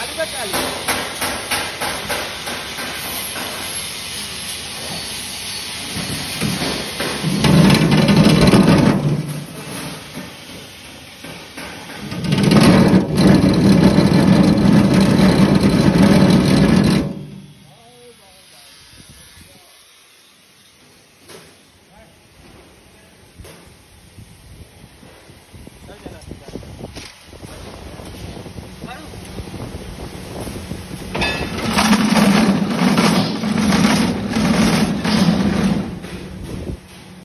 Obrigado, Betelli.